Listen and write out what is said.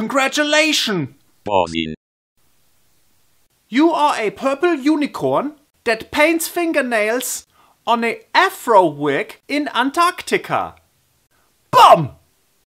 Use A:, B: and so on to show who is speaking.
A: Congratulations!
B: Bosin.
A: You are a purple unicorn that paints fingernails on a afro wig in Antarctica.